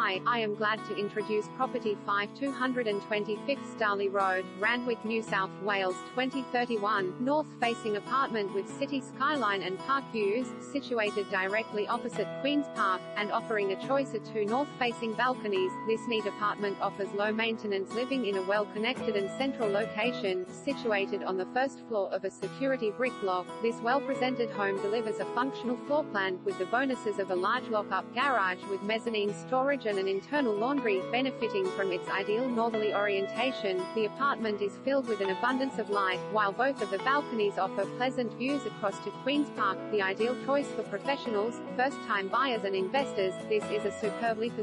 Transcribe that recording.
Hi, I am glad to introduce property 5225 Darley Road, Randwick, New South Wales 2031, north-facing apartment with city skyline and park views, situated directly opposite Queen's Park, and offering a choice of two north-facing balconies. This neat apartment offers low-maintenance living in a well-connected and central location, situated on the first floor of a security brick block. This well-presented home delivers a functional floor plan, with the bonuses of a large lock-up garage with mezzanine storage and an internal laundry, benefiting from its ideal northerly orientation. The apartment is filled with an abundance of light, while both of the balconies offer pleasant views across to Queen's Park, the ideal choice for professionals, first-time buyers and investors. This is a superbly positioned